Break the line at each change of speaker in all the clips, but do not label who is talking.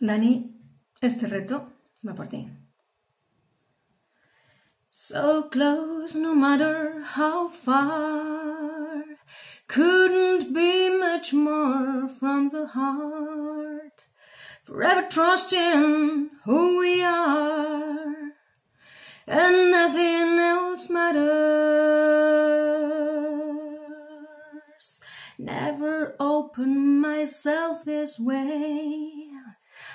Dani, este reto va por ti. So close, no matter how far, couldn't be much more from the heart. Forever trusting who we are, and nothing else matters. Never open myself this way.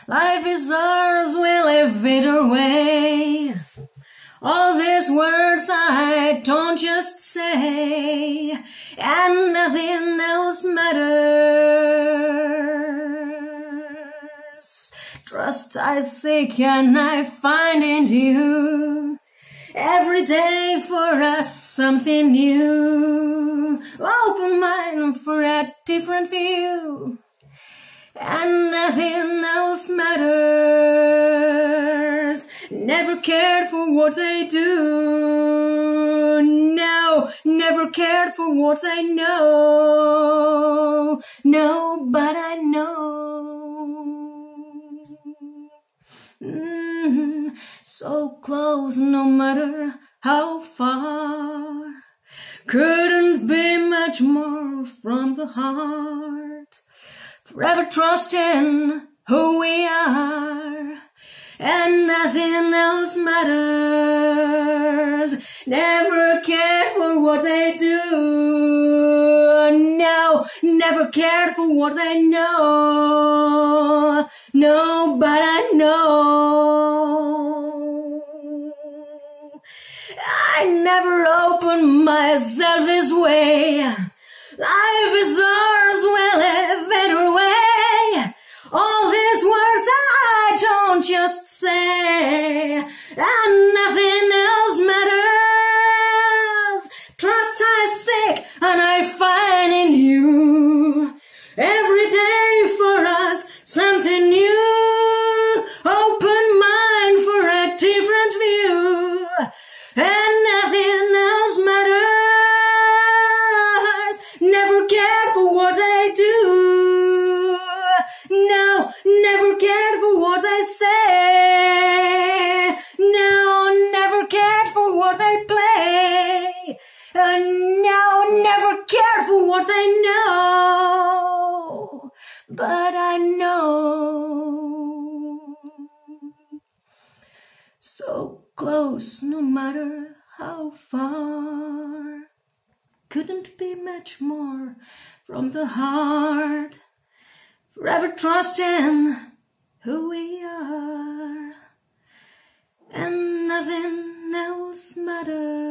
Life is ours, we live it our way. All these words I don't just say, and nothing else matters. Trust I seek and I find in you. Every day for us something new. Open mind for a different view and nothing cared for what they do. No, never cared for what they know. No, but I know. Mm, so close, no matter how far. Couldn't be much more from the heart forever trusting who Never cared for what they do, no, never cared for what they know. No, but I know. I never opened myself this way. Life is ours, we'll live it our way. All these words I don't just what they play. And no, never care for what they know. But I know. So close, no matter how far. Couldn't be much more from the heart. Forever trusting who we are. And nothing else matters.